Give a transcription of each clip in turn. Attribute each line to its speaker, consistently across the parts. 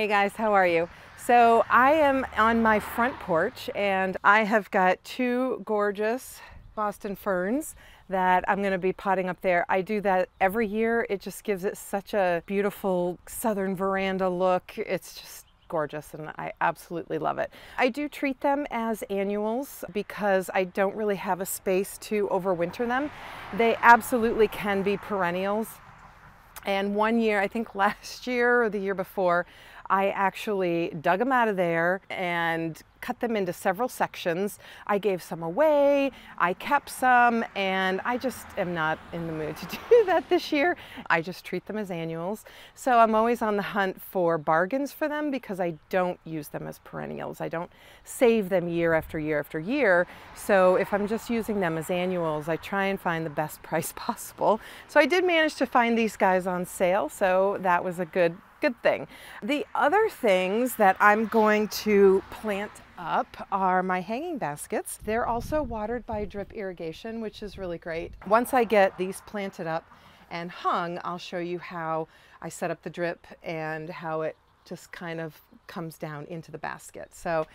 Speaker 1: Hey guys, how are you? So I am on my front porch and I have got two gorgeous Boston ferns that I'm going to be potting up there. I do that every year. It just gives it such a beautiful southern veranda look. It's just gorgeous and I absolutely love it. I do treat them as annuals because I don't really have a space to overwinter them. They absolutely can be perennials. And one year, I think last year or the year before, I actually dug them out of there and cut them into several sections. I gave some away, I kept some, and I just am not in the mood to do that this year. I just treat them as annuals. So I'm always on the hunt for bargains for them because I don't use them as perennials. I don't save them year after year after year. So if I'm just using them as annuals, I try and find the best price possible. So I did manage to find these guys on sale, so that was a good good thing. The other things that I'm going to plant up are my hanging baskets. They're also watered by drip irrigation, which is really great. Once I get these planted up and hung, I'll show you how I set up the drip and how it just kind of comes down into the basket. So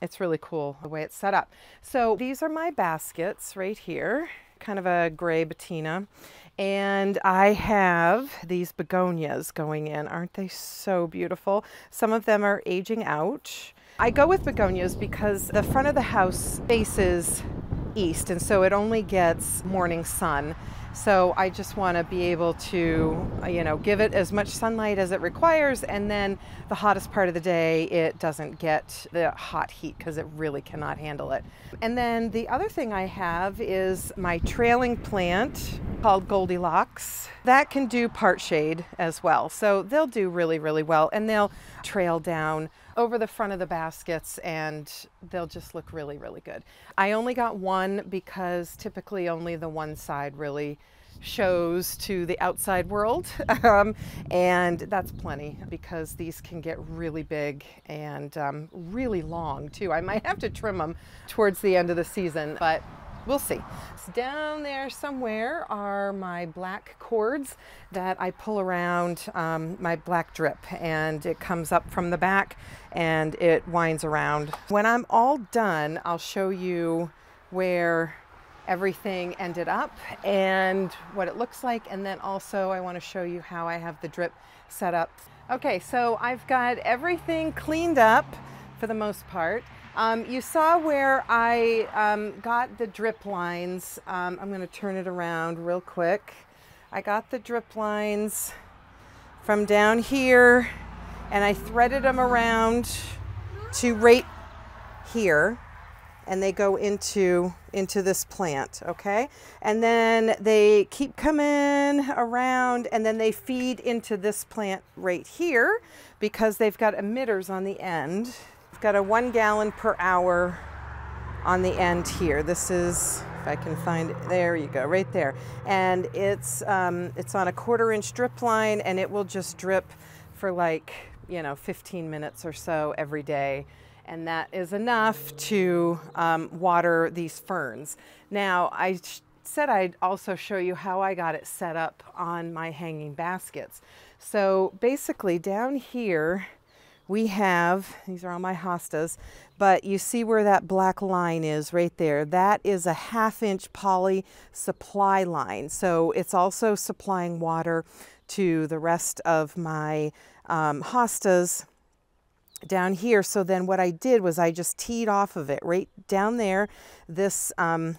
Speaker 1: it's really cool the way it's set up. So these are my baskets right here, kind of a gray patina. And I have these begonias going in. Aren't they so beautiful? Some of them are aging out. I go with begonias because the front of the house faces east and so it only gets morning sun. So I just want to be able to, you know, give it as much sunlight as it requires and then the hottest part of the day it doesn't get the hot heat because it really cannot handle it. And then the other thing I have is my trailing plant called Goldilocks. That can do part shade as well. So they'll do really, really well and they'll trail down over the front of the baskets and they'll just look really, really good. I only got one because typically only the one side really shows to the outside world um, and that's plenty because these can get really big and um, really long too. I might have to trim them towards the end of the season but we'll see. So down there somewhere are my black cords that I pull around um, my black drip and it comes up from the back and it winds around. When I'm all done, I'll show you where everything ended up and what it looks like and then also I want to show you how I have the drip set up. Okay, so I've got everything cleaned up for the most part. Um, you saw where I um, got the drip lines. Um, I'm going to turn it around real quick. I got the drip lines from down here and I threaded them around to right here and they go into into this plant okay and then they keep coming around and then they feed into this plant right here because they've got emitters on the end got a one gallon per hour on the end here. This is, if I can find it, there you go, right there. And it's, um, it's on a quarter inch drip line and it will just drip for like, you know, 15 minutes or so every day. And that is enough to um, water these ferns. Now, I said I'd also show you how I got it set up on my hanging baskets. So basically down here, we have, these are all my hostas, but you see where that black line is right there. That is a half inch poly supply line. So it's also supplying water to the rest of my um, hostas down here. So then what I did was I just teed off of it right down there, this, um,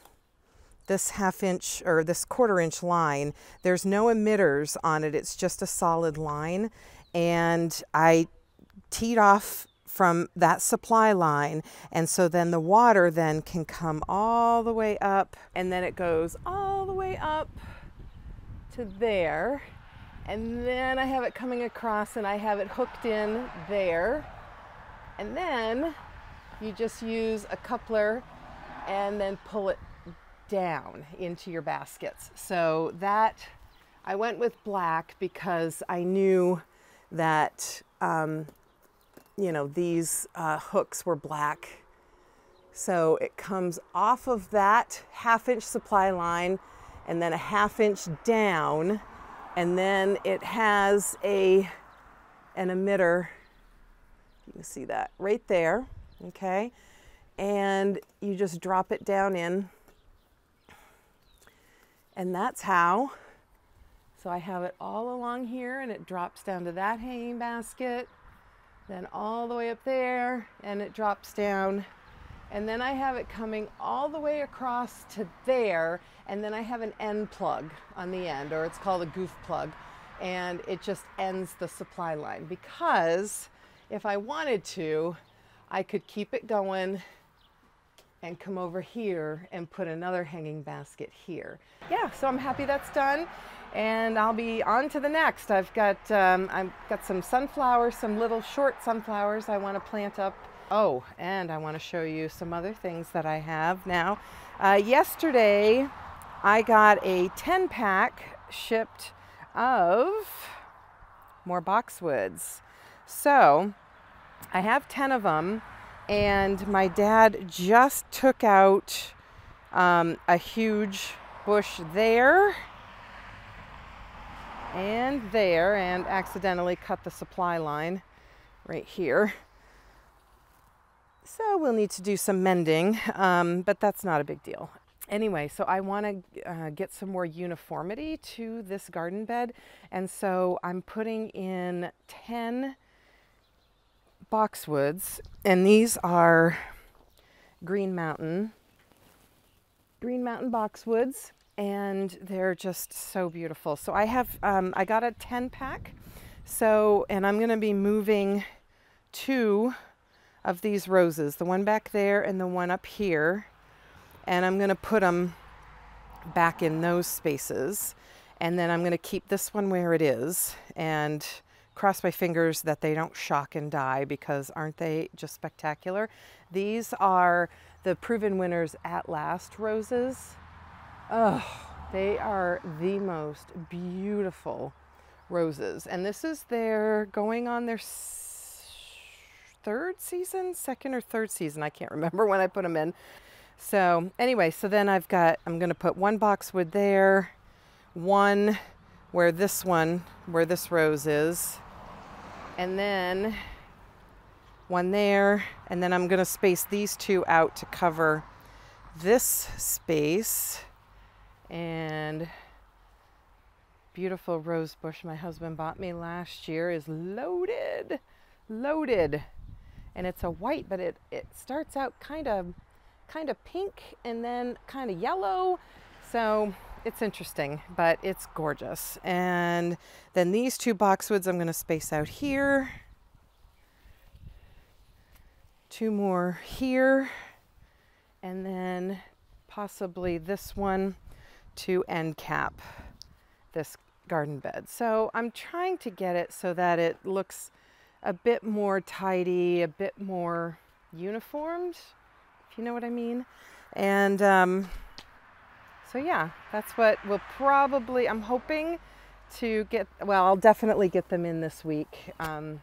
Speaker 1: this half inch or this quarter inch line. There's no emitters on it. It's just a solid line. And I teed off from that supply line and so then the water then can come all the way up and then it goes all the way up to there and then I have it coming across and I have it hooked in there. And then you just use a coupler and then pull it down into your baskets. So that I went with black because I knew that um, you know, these uh, hooks were black. So it comes off of that half inch supply line and then a half inch down and then it has a an emitter You can see that right there, okay? And you just drop it down in. And that's how. So I have it all along here and it drops down to that hanging basket, then all the way up there and it drops down. And then I have it coming all the way across to there and then I have an end plug on the end or it's called a goof plug and it just ends the supply line because if I wanted to, I could keep it going and come over here and put another hanging basket here. Yeah, so I'm happy that's done and I'll be on to the next. I've got, um, I've got some sunflowers, some little short sunflowers I want to plant up. Oh, and I want to show you some other things that I have now. Uh, yesterday, I got a 10 pack shipped of more boxwoods. So I have 10 of them and my dad just took out um, a huge bush there and there and accidentally cut the supply line right here. So we'll need to do some mending, um, but that's not a big deal. Anyway, so I want to uh, get some more uniformity to this garden bed, and so I'm putting in 10 boxwoods, and these are Green Mountain, Green Mountain boxwoods, and they're just so beautiful. So I have, um, I got a 10 pack, so, and I'm going to be moving two of these roses, the one back there and the one up here, and I'm going to put them back in those spaces. And then I'm going to keep this one where it is and cross my fingers that they don't shock and die because aren't they just spectacular? These are the proven winners at last roses. Oh, they are the most beautiful roses. And this is their going on their third season, second or third season. I can't remember when I put them in. So anyway, so then I've got, I'm going to put one boxwood there, one where this one, where this rose is, and then one there, and then I'm gonna space these two out to cover this space. And beautiful rose bush my husband bought me last year is loaded, loaded. And it's a white, but it, it starts out kind of kind of pink and then kind of yellow. So it's interesting, but it's gorgeous. And then these two boxwoods I'm going to space out here. Two more here. And then possibly this one to end cap this garden bed. So I'm trying to get it so that it looks a bit more tidy, a bit more uniformed, if you know what I mean. And um, so yeah, that's what we'll probably, I'm hoping to get, well, I'll definitely get them in this week. Um,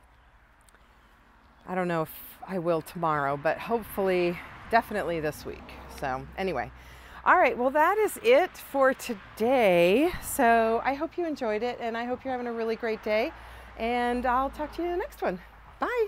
Speaker 1: I don't know if I will tomorrow, but hopefully, definitely this week. So anyway, all right, well, that is it for today. So I hope you enjoyed it and I hope you're having a really great day. And I'll talk to you in the next one. Bye.